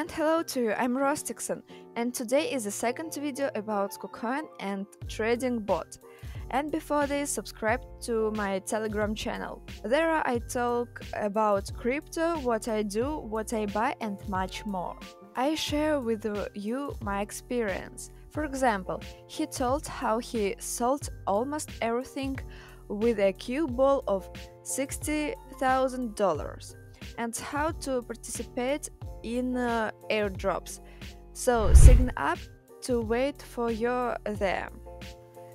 And hello to you, I'm Rostikson, and today is the second video about KuCoin and trading bot. And before this, subscribe to my Telegram channel. There I talk about crypto, what I do, what I buy, and much more. I share with you my experience. For example, he told how he sold almost everything with a cue ball of $60,000 and how to participate in uh, airdrops. So sign up to wait for your there.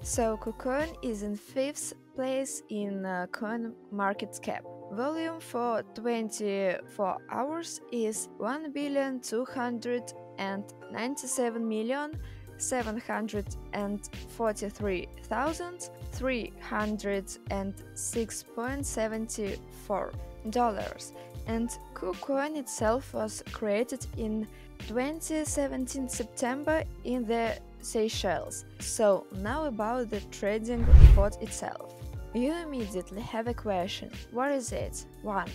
So KuCoin is in fifth place in uh, coin market cap. Volume for 24 hours is 1 billion 297 million 743,306.74 dollars and KuCoin itself was created in 2017 September in the Seychelles. So now about the trading bot itself. You immediately have a question. What is it? 1.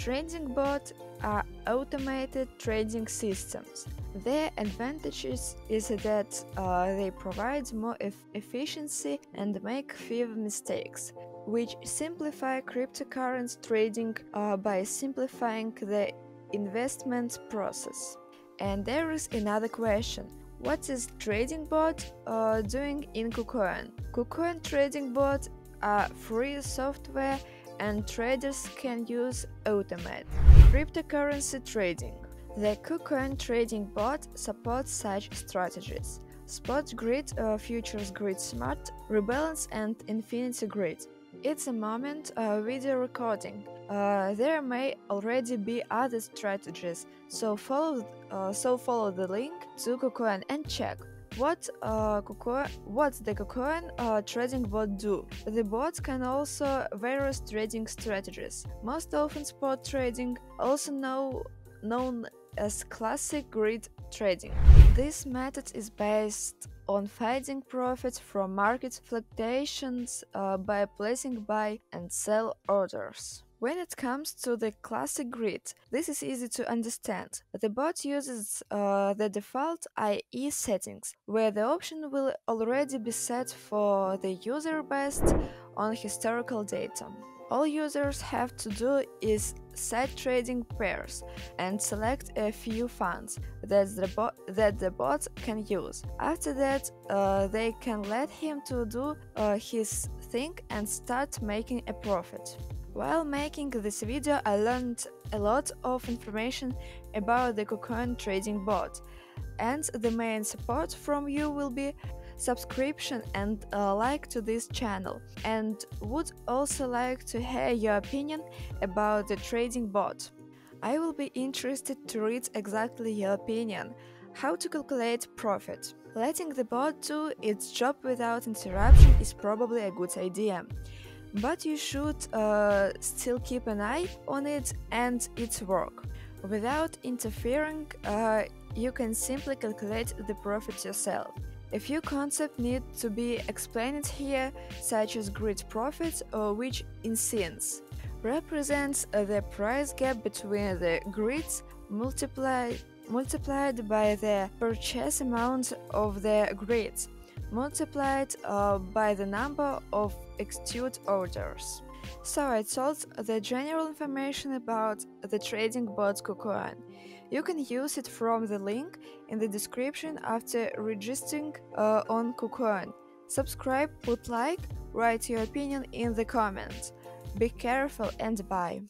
Trading bot are automated trading systems. Their advantages is that uh, they provide more e efficiency and make fewer mistakes, which simplify cryptocurrency trading uh, by simplifying the investment process. And there is another question. What is trading bot uh, doing in KuCoin? KuCoin trading bot are free software and traders can use automate cryptocurrency trading. The KuCoin trading bot supports such strategies. Spot Grid, uh, Futures Grid Smart, Rebalance and Infinity Grid. It's a moment uh, video recording. Uh, there may already be other strategies, so follow uh, so follow the link to KuCoin and check what uh, what the KuCoin uh, trading bot do. The bot can also various trading strategies. Most often spot trading, also know, known as classic grid trading. This method is based on finding profits from market fluctuations uh, by placing buy and sell orders. When it comes to the classic grid, this is easy to understand. The bot uses uh, the default IE settings, where the option will already be set for the user based on historical data. All users have to do is set trading pairs and select a few funds that the, bot, that the bot can use. After that, uh, they can let him to do uh, his thing and start making a profit. While making this video, I learned a lot of information about the KuCoin trading bot, and the main support from you will be subscription and a like to this channel and would also like to hear your opinion about the trading bot. I will be interested to read exactly your opinion, how to calculate profit. Letting the bot do its job without interruption is probably a good idea, but you should uh, still keep an eye on it and its work. Without interfering, uh, you can simply calculate the profit yourself. A few concepts need to be explained here, such as grid profit, or which in sense represents the price gap between the grids multiplied, multiplied by the purchase amount of the grids, multiplied uh, by the number of executed orders. So I told the general information about the trading bot KuCoin. You can use it from the link in the description after registering uh, on KuCoin. Subscribe, put like, write your opinion in the comments. Be careful and bye.